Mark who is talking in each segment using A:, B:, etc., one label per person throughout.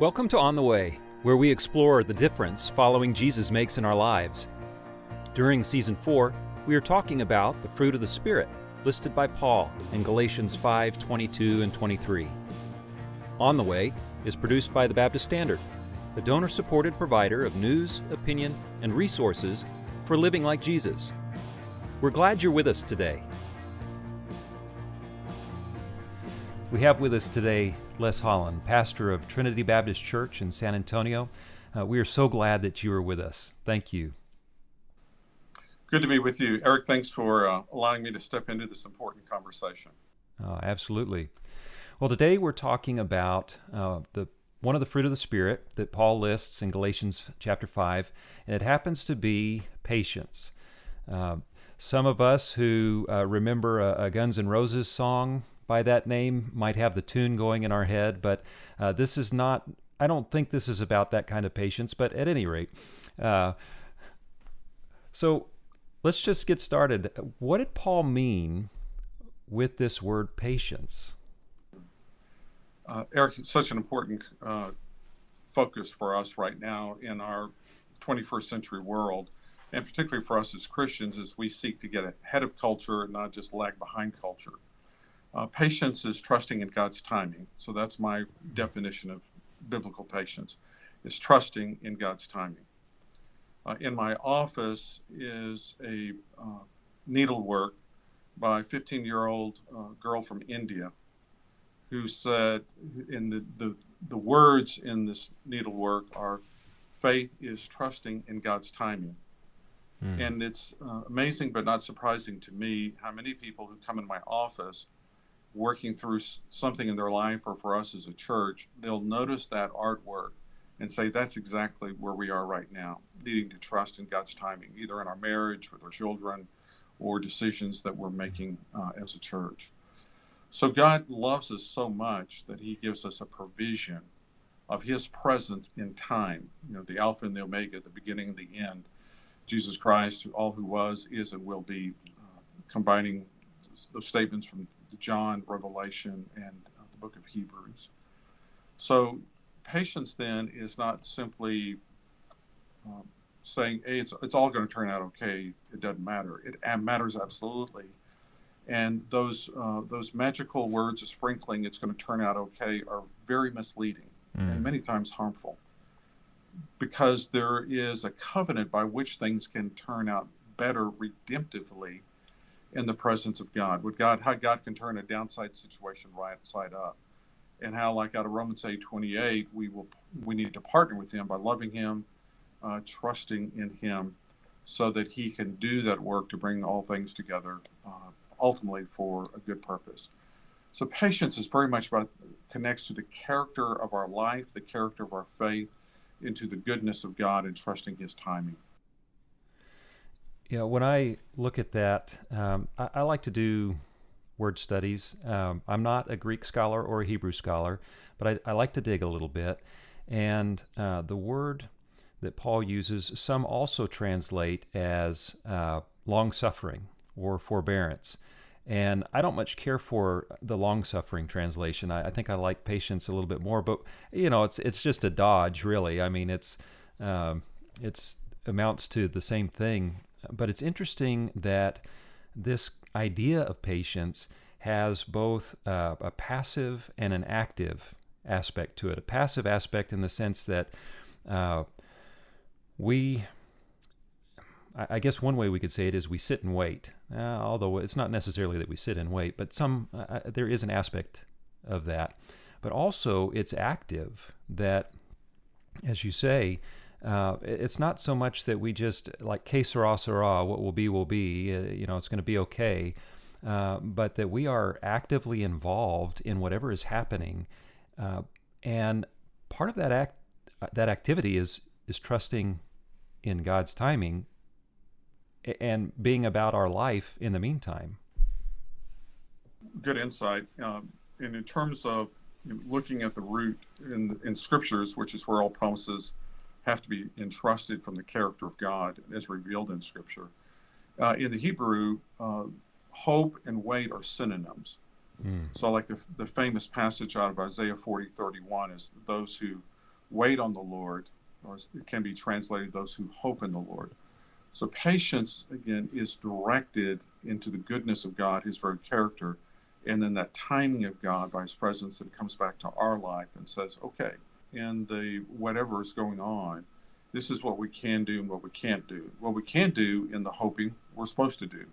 A: Welcome to On the Way, where we explore the difference following Jesus makes in our lives. During season 4, we are talking about the fruit of the Spirit listed by Paul in Galatians 5 22 and 23. On the Way is produced by the Baptist Standard, a donor supported provider of news, opinion, and resources for living like Jesus. We're glad you're with us today. We have with us today Les Hollon, pastor of Trinity Baptist Church in San Antonio. Uh, we are so glad that you are with us. Thank you.
B: Good to be with you. Eric, thanks for uh, allowing me to step into this important conversation.
A: Oh, absolutely. Well, today we're talking about uh, the one of the fruit of the Spirit that Paul lists in Galatians chapter 5, and it happens to be patience. Uh, some of us who uh, remember a, a Guns N' Roses song by that name might have the tune going in our head, but uh, this is not, I don't think this is about that kind of patience, but at any rate. Uh, so let's just get started. What did Paul mean with this word patience?
B: Uh, Eric, it's such an important uh, focus for us right now in our 21st century world, and particularly for us as Christians as we seek to get ahead of culture and not just lag behind culture. Uh, patience is trusting in God's timing. So that's my definition of biblical patience, is trusting in God's timing. Uh, in my office is a uh, needlework by a 15 year old uh, girl from India who said, in the, the, the words in this needlework are, faith is trusting in God's timing. Mm. And it's uh, amazing but not surprising to me how many people who come in my office working through something in their life or for us as a church, they'll notice that artwork and say, that's exactly where we are right now, needing to trust in God's timing, either in our marriage, with our children, or decisions that we're making uh, as a church. So God loves us so much that He gives us a provision of His presence in time, you know, the Alpha and the Omega, the beginning and the end. Jesus Christ, all who was, is, and will be, uh, combining those statements from John, Revelation, and uh, the book of Hebrews. So, patience then is not simply um, saying, hey, it's, it's all going to turn out okay. It doesn't matter. It matters absolutely. And those, uh, those magical words of sprinkling, it's going to turn out okay, are very misleading mm. and many times harmful because there is a covenant by which things can turn out better redemptively in the presence of God. Would God how God can turn a downside situation right side up, and how like out of Romans eight twenty eight we will we need to partner with Him by loving Him, uh, trusting in Him, so that He can do that work to bring all things together, uh, ultimately for a good purpose. So patience is very much about connects to the character of our life, the character of our faith, into the goodness of God and trusting His timing.
A: Yeah, when I look at that, um, I, I, like to do word studies. Um, I'm not a Greek scholar or a Hebrew scholar, but I, I like to dig a little bit. And uh, the word that Paul uses, some also translate as uh, long suffering or forbearance. And I don't much care for the long suffering translation. I, I, think I like patience a little bit more, but you know, it's it's just a dodge, really. I mean, it's um, it's amounts to the same thing but it's interesting that this idea of patience has both uh, a passive and an active aspect to it. A passive aspect in the sense that uh, we, I guess one way we could say it is we sit and wait. Uh, although it's not necessarily that we sit and wait, but some uh, uh, there is an aspect of that. But also it's active that, as you say, uh, it's not so much that we just like que sera sera, what will be will be, uh, you know, it's going to be okay, uh, but that we are actively involved in whatever is happening, uh, and part of that act that activity is is trusting in God's timing and being about our life in the meantime.
B: Good insight. Um, and in terms of looking at the root in in scriptures, which is where all promises have to be entrusted from the character of God as revealed in Scripture. Uh, in the Hebrew, uh, hope and wait are synonyms. Mm. So, like the, the famous passage out of Isaiah 40 31 is those who wait on the Lord, or it can be translated those who hope in the Lord. So patience, again, is directed into the goodness of God, his very character, and then that timing of God by his presence that comes back to our life and says, okay, in the whatever is going on, this is what we can do and what we can't do. What we can do in the hoping we're supposed to do.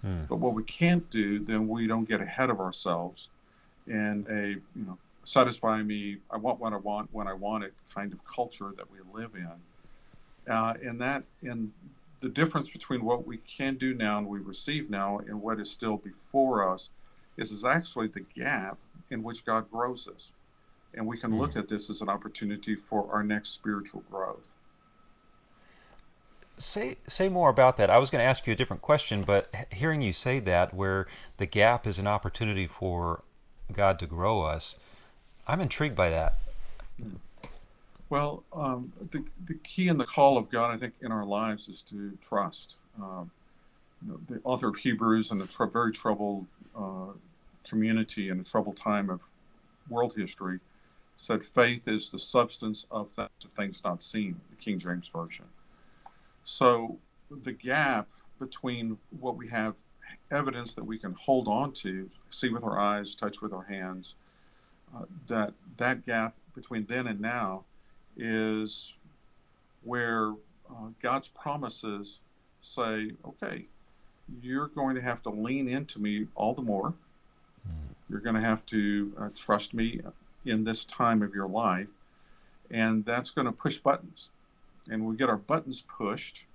B: Hmm. But what we can't do, then we don't get ahead of ourselves and a, you know, satisfy me, I want what I want when I want it kind of culture that we live in. Uh, and that, and the difference between what we can do now and we receive now and what is still before us is, is actually the gap in which God grows us. And we can mm. look at this as an opportunity for our next spiritual growth.
A: Say say more about that. I was going to ask you a different question, but hearing you say that, where the gap is an opportunity for God to grow us, I'm intrigued by that.
B: Well, um, the, the key and the call of God, I think, in our lives is to trust. Um, you know, the author of Hebrews in a tr- very troubled uh, community and a troubled time of world history said, faith is the substance of things not seen, the King James Version. So the gap between what we have evidence that we can hold on to, see with our eyes, touch with our hands, uh, that that gap between then and now is where uh, God's promises say, okay, you're going to have to lean into me all the more. Mm. You're going to have to uh, trust me in this time of your life. And that's going to push buttons. And we get our buttons pushed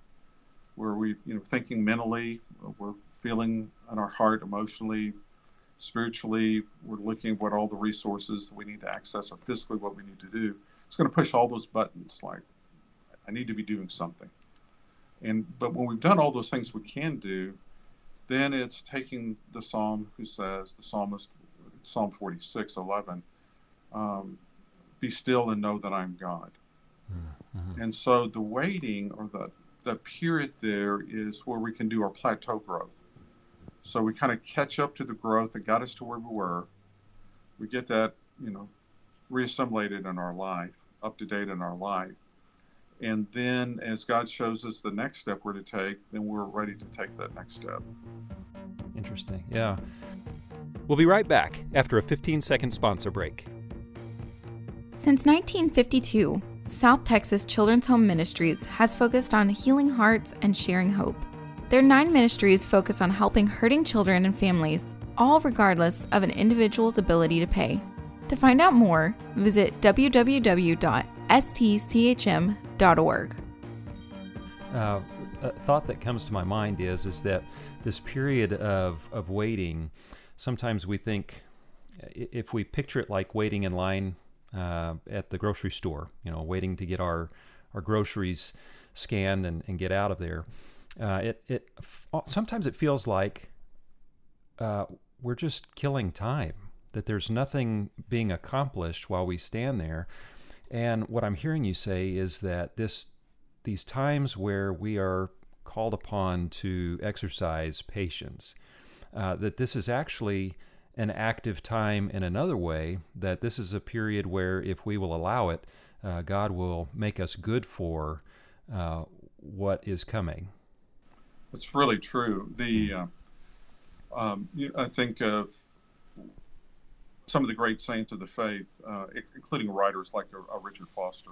B: where we, you know, thinking mentally, we're feeling in our heart emotionally, spiritually, we're looking at what all the resources we need to access or physically what we need to do. It's going to push all those buttons like, I need to be doing something. And but when we've done all those things we can do, then it's taking the psalm who says the psalmist, Psalm 46, 11, um, be still and know that I'm God. Mm-hmm. And so the waiting or the the period there is where we can do our plateau growth. So we kind of catch up to the growth that got us to where we were. We get that, you know, reassimilated in our life, up to date in our life. And then as God shows us the next step we're to take, then we're ready to take that next step.
A: Interesting. Yeah. We'll be right back after a 15 second sponsor break.
C: Since 1952, South Texas Children's Home Ministries has focused on healing hearts and sharing hope. Their nine ministries focus on helping hurting children and families, all regardless of an individual's ability to pay. To find out more, visit www.stchm.org.
A: Uh, a thought that comes to my mind is is that this period of, of waiting, sometimes we think if we picture it like waiting in line uh, at the grocery store, you know, waiting to get our, our groceries scanned and, and get out of there, uh, it, it sometimes it feels like uh, we're just killing time that there's nothing being accomplished while we stand there. And what I'm hearing you say is that this these times where we are called upon to exercise patience, uh, that this is actually an active time in another way, that this is a period where if we will allow it, uh, God will make us good for uh, what is coming.
B: That's really true. The uh, um, I think of some of the great saints of the faith, uh, including writers like a, a Richard Foster,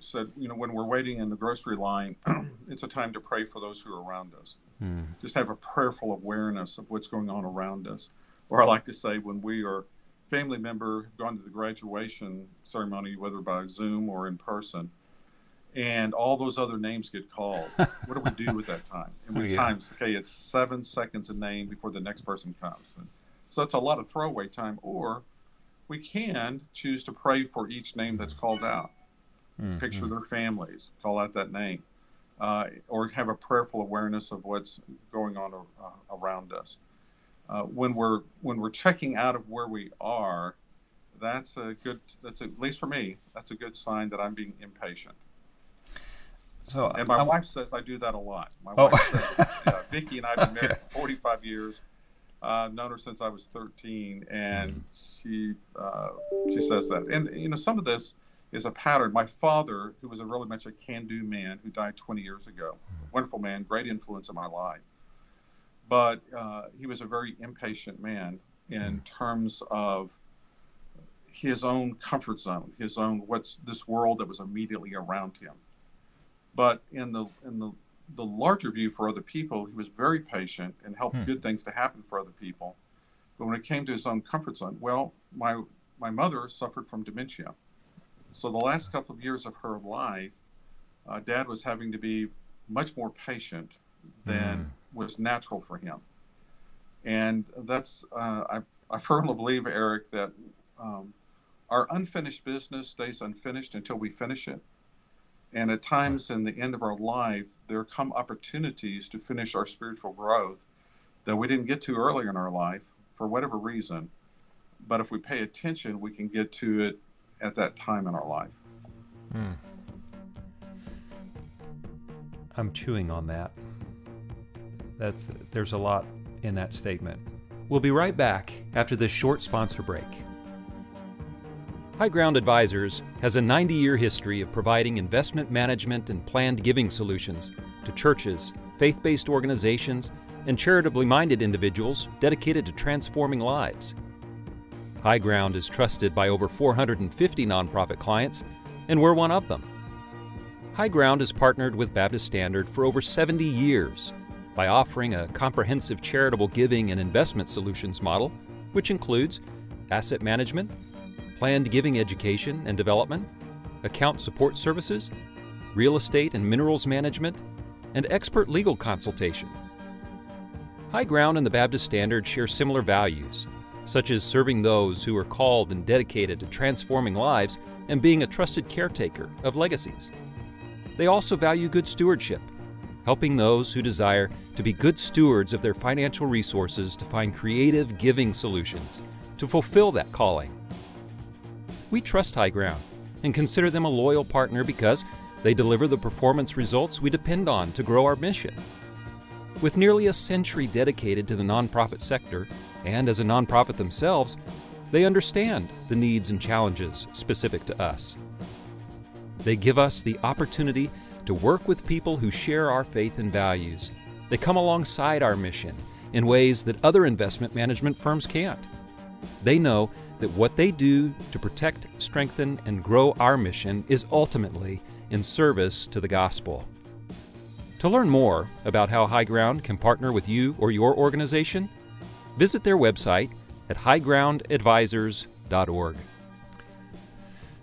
B: said, you know, when we're waiting in the grocery line, it's a time to pray for those who are around us. Mm. Just have a prayerful awareness of what's going on around us. Or I like to say, when we are family member have gone to the graduation ceremony, whether by Zoom or in person, and all those other names get called. what do we do with that time? And we oh, yeah. times, okay, it's seven seconds a name before the next person comes. And, so that's a lot of throwaway time. Or we can choose to pray for each name that's called out. Mm-hmm. Picture their families, call out that name, uh, or have a prayerful awareness of what's going on uh, around us. Uh, when we're when we're checking out of where we are, that's a good. That's a, at least for me. That's a good sign that I'm being impatient. So, and my I'm, wife says I do that a lot. My oh. wife says, yeah, Vicki and I have been married for 45 years. Uh, known her since I was 13, and she uh, she says that. And you know, some of this is a pattern. My father, who was a really much a can-do man, who died 20 years ago, mm-hmm. wonderful man, great influence in my life, but uh, he was a very impatient man in mm-hmm. terms of his own comfort zone, his own what's this world that was immediately around him. But in the in the the larger view for other people, he was very patient and helped hmm. good things to happen for other people. But when it came to his own comfort zone, well, my my mother suffered from dementia, so the last couple of years of her life, uh, Dad was having to be much more patient than mm. was natural for him, and that's uh, I I firmly believe, Eric, that um, our unfinished business stays unfinished until we finish it. And at times in the end of our life, there come opportunities to finish our spiritual growth that we didn't get to earlier in our life for whatever reason. But if we pay attention, we can get to it at that time in our life. Hmm.
A: I'm chewing on that. That's there's a lot in that statement. We'll be right back after this short sponsor break. High Ground Advisors has a 90 year history of providing investment management and planned giving solutions to churches, faith based organizations, and charitably minded individuals dedicated to transforming lives. High Ground is trusted by over 450 nonprofit clients, and we're one of them. High Ground has partnered with Baptist Standard for over 70 years by offering a comprehensive charitable giving and investment solutions model, which includes asset management, planned giving education and development, account support services, real estate and minerals management, and expert legal consultation. High Ground and the Baptist Standard share similar values, such as serving those who are called and dedicated to transforming lives and being a trusted caretaker of legacies. They also value good stewardship, helping those who desire to be good stewards of their financial resources to find creative giving solutions to fulfill that calling we trust High Ground and consider them a loyal partner because they deliver the performance results we depend on to grow our mission. With nearly a century dedicated to the nonprofit sector, and as a nonprofit themselves, they understand the needs and challenges specific to us. They give us the opportunity to work with people who share our faith and values. They come alongside our mission in ways that other investment management firms can't. They know that what they do to protect, strengthen, and grow our mission is ultimately in service to the gospel. To learn more about how High Ground can partner with you or your organization, visit their website at highgroundadvisors.org.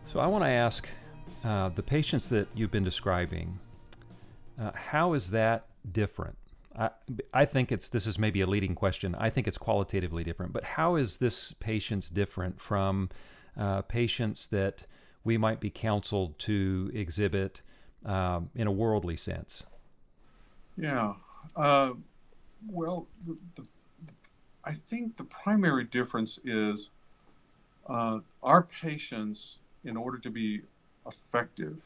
A: So, I want to ask uh, the patience that you've been describing, uh, how is that different I, I think it's this is maybe a leading question. I think it's qualitatively different. But how is this patience different from uh, patience that we might be counseled to exhibit um, in a worldly sense?
B: Yeah. Uh, well, the, the, the, I think the primary difference is uh, our patience, in order to be effective,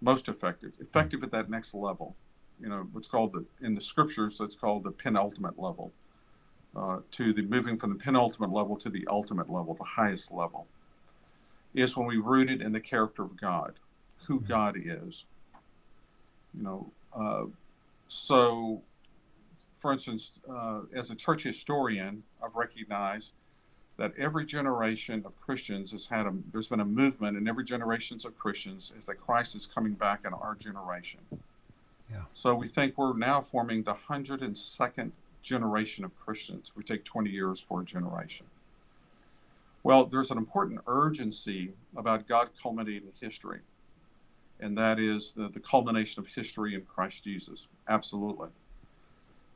B: most effective, effective at that next level, you know what's called the in the scriptures that's called the penultimate level uh, to the moving from the penultimate level to the ultimate level the highest level is when we root it in the character of god who mm-hmm. god is you know uh, so for instance uh, as a church historian i've recognized that every generation of christians has had a there's been a movement in every generations of christians is that christ is coming back in our generation
A: yeah.
B: So we think we're now forming the 102nd generation of Christians. We take 20 years for a generation. Well, there's an important urgency about God culminating history, and that is the, the culmination of history in Christ Jesus. Absolutely.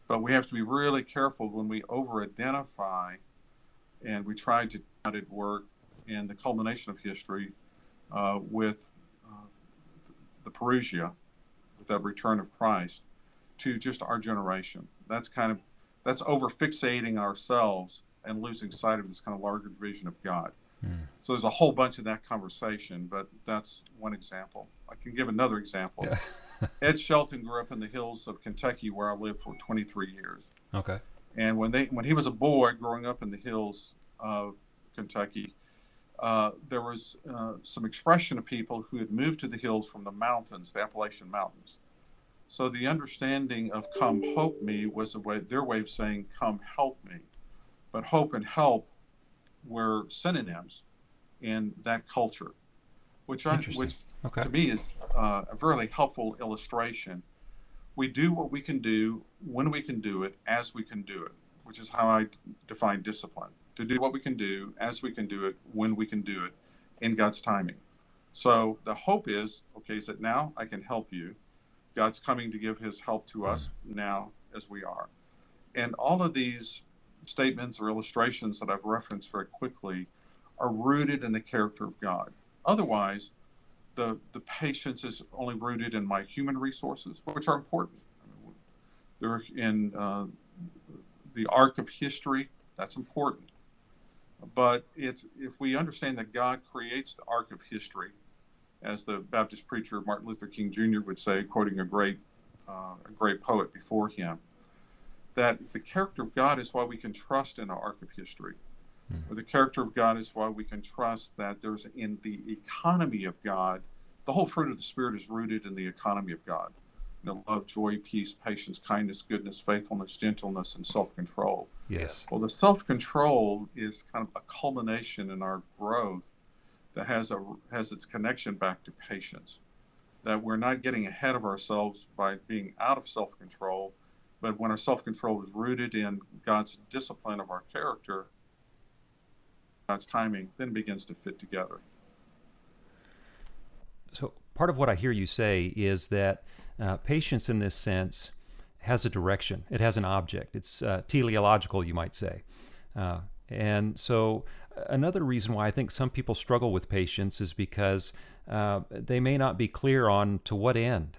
B: But we have to be really careful when we over identify and we tried to work in the culmination of history uh, with uh, the Parousia, with that return of Christ to just our generation. That's kind of that's over fixating ourselves and losing sight of this kind of larger vision of God. Mm. So there's a whole bunch of that conversation, but that's one example. I can give another example. Yeah. Ed Shelton grew up in the hills of Kentucky, where I lived for 23 years.
A: Okay.
B: And when they when he was a boy growing up in the hills of Kentucky, uh, there was uh, some expression of people who had moved to the hills from the mountains, the Appalachian Mountains. So the understanding of "come hope me" was a way, their way of saying "come help me," but hope and help were synonyms in that culture, which I, which okay. to me is uh, a really helpful illustration. We do what we can do when we can do it, as we can do it, which is how I define discipline to do what we can do as we can do it when we can do it in God's timing. So the hope is okay, is that now I can help you. God's coming to give his help to us now as we are. And all of these statements or illustrations that I've referenced very quickly are rooted in the character of God. Otherwise, the, the patience is only rooted in my human resources, which are important. They're in uh, the arc of history, that's important. But it's if we understand that God creates the arc of history, as the Baptist preacher Martin Luther King Jr. would say, quoting a great uh, a great poet before him, that the character of God is why we can trust in the arc of history. Hmm. Or the character of God is why we can trust that there's in the economy of God, the whole fruit of the Spirit is rooted in the economy of God you know, love, joy, peace, patience, kindness, goodness, faithfulness, gentleness, and self control.
A: Yes.
B: Well, the self control is kind of a culmination in our growth that has a has its connection back to patience. That we're not getting ahead of ourselves by being out of self control, but when our self control is rooted in God's discipline of our character, God's timing then begins to fit together.
A: So, part of what I hear you say is that uh, patience, in this sense, has a direction. It has an object. It's uh, teleological, you might say. Uh, and so, another reason why I think some people struggle with patience is because uh, they may not be clear on to what end.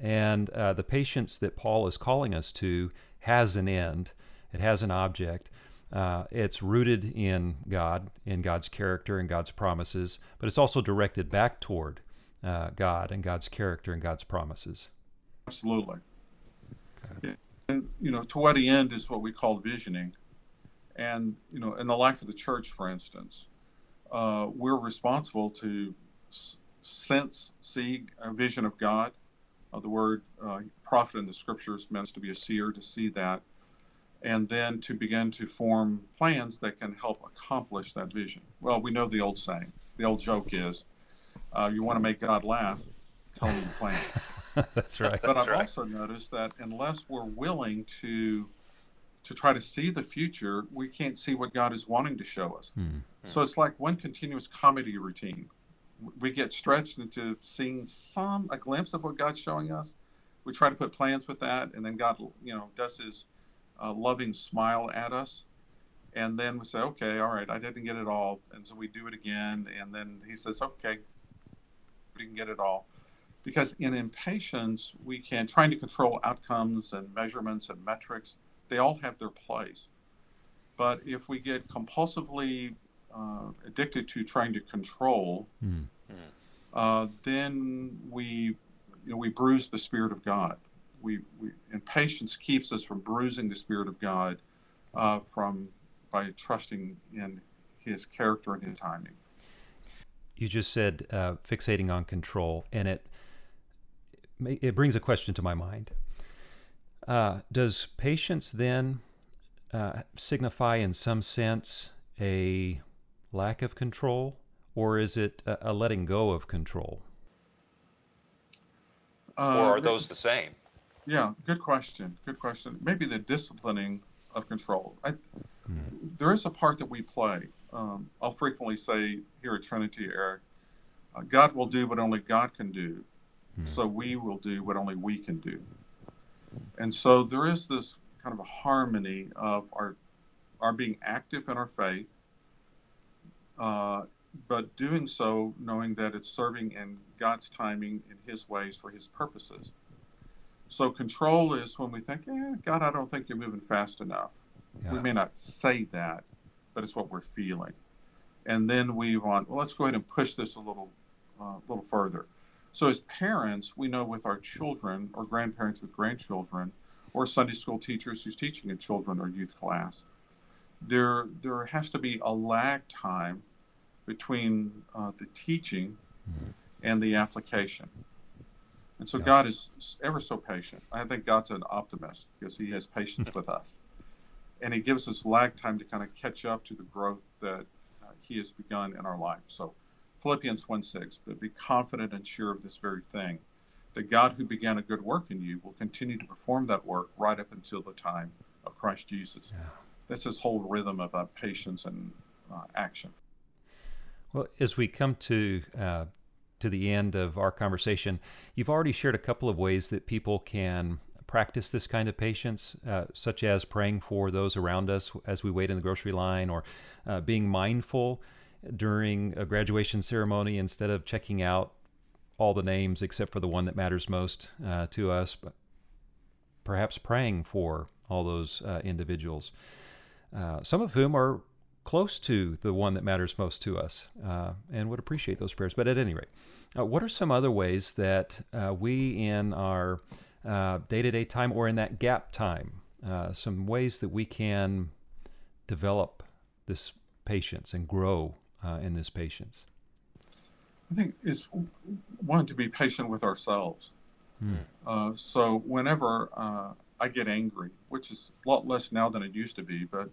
A: And uh, the patience that Paul is calling us to has an end, it has an object. Uh, it's rooted in God, in God's character and God's promises, but it's also directed back toward uh, God and God's character and God's promises.
B: Absolutely. Okay. And you know, to what end is what we call visioning, and you know, in the life of the church, for instance, uh, we're responsible to s- sense, see a vision of God. Uh, the word uh, prophet in the scriptures meant to be a seer, to see that, and then to begin to form plans that can help accomplish that vision. Well, we know the old saying. The old joke is, uh, you want to make God laugh, tell him your plans.
A: that's right.
B: But
A: that's
B: I've
A: right.
B: also noticed that unless we're willing to to try to see the future, we can't see what God is wanting to show us. Hmm. So it's like one continuous comedy routine. We get stretched into seeing some a glimpse of what God's showing us. We try to put plans with that, and then God, you know, does His uh, loving smile at us, and then we say, "Okay, all right, I didn't get it all," and so we do it again, and then He says, "Okay, we can get it all. Because in impatience, we can trying to control outcomes and measurements and metrics. They all have their place. But if we get compulsively uh, addicted to trying to control, mm. uh, then we, you know, we bruise the spirit of God. We, we impatience keeps us from bruising the spirit of God uh, from by trusting in His character and His timing
A: you just said uh, fixating on control, and it it brings a question to my mind. Uh, does patience then uh, signify, in some sense, a lack of control, or is it a, a letting go of control?
D: Uh, or are those the same?
B: Yeah, good question. Good question. Maybe the disciplining of control. I, hmm. There is a part that we play um, I'll frequently say here at Trinity, Eric, uh, God will do what only God can do, mm-hmm. so we will do what only we can do. And so there is this kind of a harmony of our our being active in our faith, uh, but doing so knowing that it's serving in God's timing in His ways for His purposes. So control is when we think, eh, God, I don't think you're moving fast enough. Yeah. We may not say that, but it's what we're feeling. And then we want, well, let's go ahead and push this a little, uh, little further. So as parents, we know with our children or grandparents with grandchildren, or Sunday school teachers who's teaching a children or youth class, there there has to be a lag time between uh, the teaching mm-hmm. and the application. And so yeah. God is ever so patient. I think God's an optimist because He has patience with us. And He gives us lag time to kind of catch up to the growth that uh, He has begun in our life. So Philippians 1 6, but be confident and sure of this very thing, that God who began a good work in you will continue to perform that work right up until the time of Christ Jesus. Yeah. That's this whole rhythm of uh, patience and uh, action.
A: Well, as we come to uh, to the end of our conversation, you've already shared a couple of ways that people can practice this kind of patience, uh, such as praying for those around us as we wait in the grocery line, or uh, being mindful during a graduation ceremony instead of checking out all the names except for the one that matters most uh, to us, but perhaps praying for all those uh, individuals, uh, some of whom are close to the one that matters most to us uh, and would appreciate those prayers. But at any rate, uh, what are some other ways that uh, we in our day to day time or in that gap time, some ways that we can develop this patience and grow uh, in this patience?
B: I think it's one to be patient with ourselves. Hmm. Uh, so whenever uh, I get angry, which is a lot less now than it used to be, but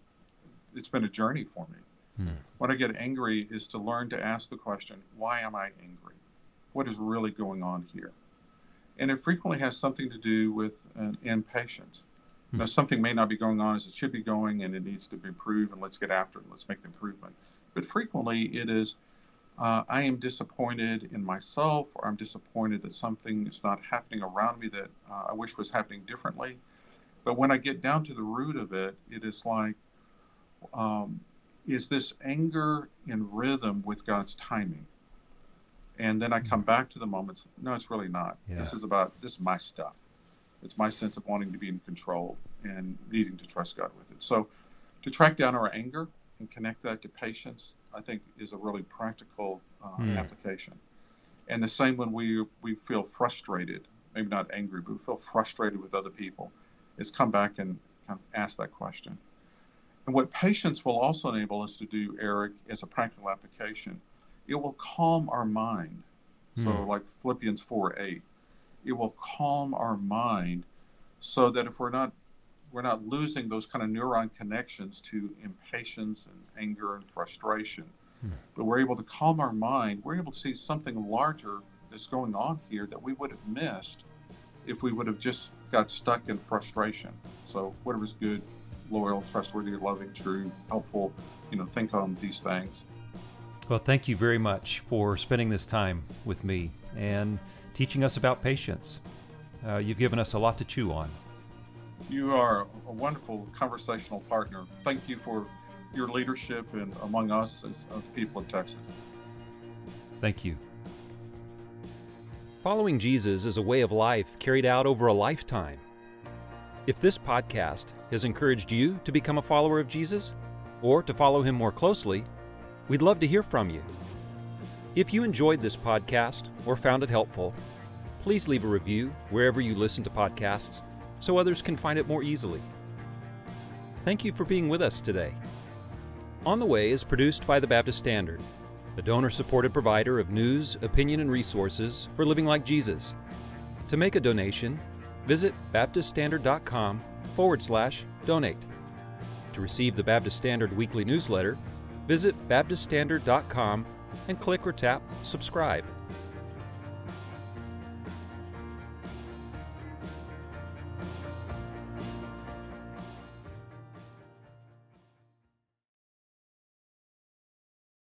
B: it's been a journey for me. Hmm. When I get angry, is to learn to ask the question, why am I angry? What is really going on here? And it frequently has something to do with an impatience. Hmm. Now, something may not be going on as it should be going, and it needs to be improved, and let's get after it. Let's make the improvement. But frequently it is, uh, I am disappointed in myself, or I'm disappointed that something is not happening around me that uh, I wish was happening differently. But when I get down to the root of it, it is like, um, is this anger in rhythm with God's timing? And then I come back to the moments. No, it's really not. Yeah. This is about this is my stuff. It's my sense of wanting to be in control and needing to trust God with it. So, to track down our anger, and connect that to patience, I think is a really practical uh, mm. application. And the same when we we feel frustrated, maybe not angry, but we feel frustrated with other people, is come back and kind of ask that question. And what patience will also enable us to do, Eric, as a practical application, it will calm our mind. Mm. So, like Philippians 4 8, it will calm our mind so that if we're not we're not losing those kind of neuron connections to impatience and anger and frustration. Hmm. But we're able to calm our mind. We're able to see something larger that's going on here that we would have missed if we would have just got stuck in frustration. So whatever's good, loyal, trustworthy, loving, true, helpful, you know, think on these things.
A: Well, thank you very much for spending this time with me and teaching us about patience. Uh, you've given us a lot to chew on.
B: You are a wonderful conversational partner. Thank you for your leadership and among us as, the people of Texas.
A: Thank you.
E: Following Jesus is a way of life carried out over a lifetime. If this podcast has encouraged you to become a follower of Jesus or to follow him more closely, we'd love to hear from you. If you enjoyed this podcast or found it helpful, please leave a review wherever you listen to podcasts so others can find it more easily. Thank you for being with us today. On the Way is produced by the Baptist Standard, a donor supported provider of news, opinion, and resources for living like Jesus. To make a donation, visit BaptistStandard.com forward slash donate. To receive the Baptist Standard weekly newsletter, visit BaptistStandard.com and click or tap subscribe.